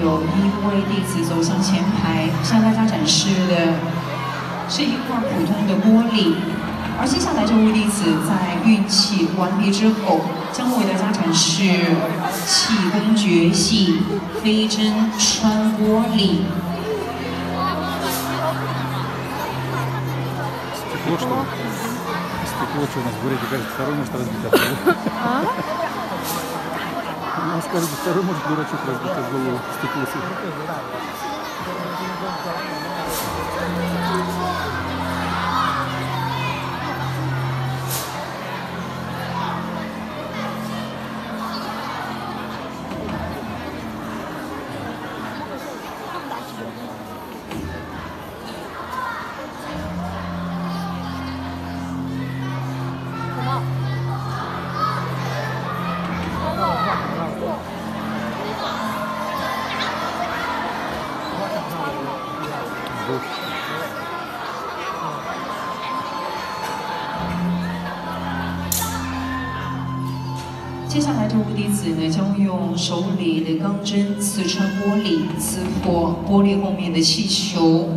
有一位弟子走向前排，向大家展示的是一块普通的玻璃。而接下来这位弟子在运气完毕之后，将为大家展示气功绝技飞针穿玻璃。стекло, что у нас в городе, кажется, второй может разбить голову. А? У нас, кажется, второй может дурачок разбить голову стекло. Thank you. 接下来，这无敌子呢，将会用手里的钢针刺穿玻璃，刺破玻璃后面的气球。